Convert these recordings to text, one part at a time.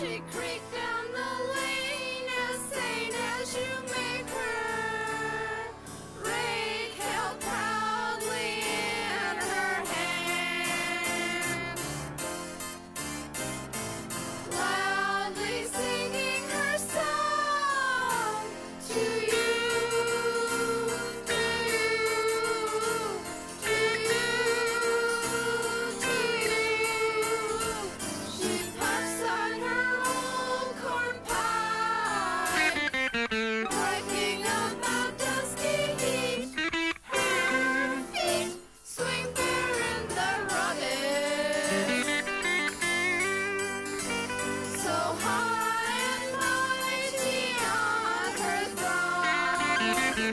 She creaked down the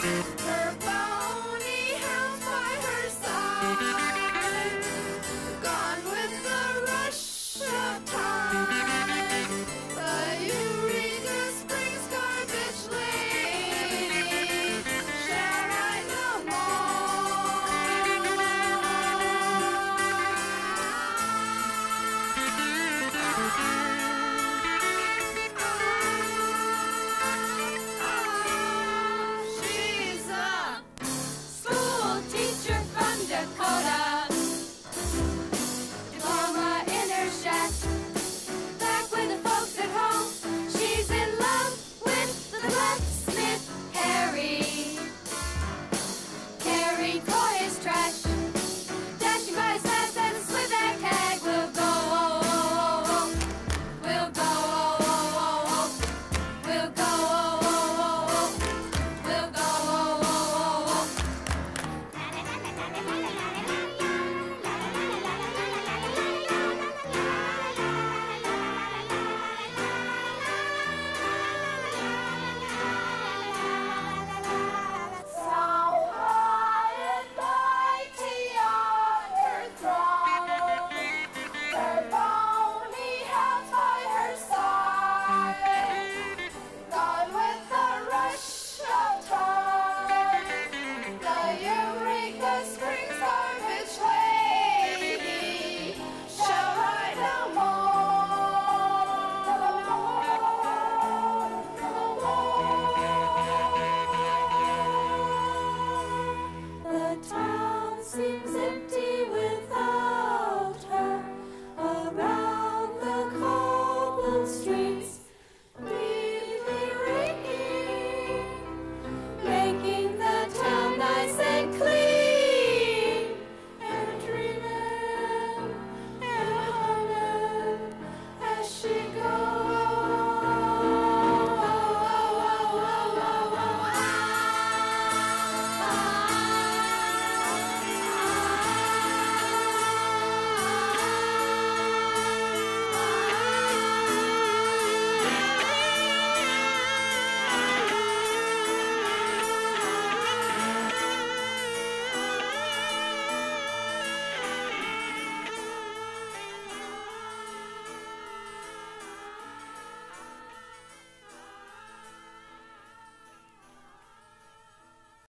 Bye.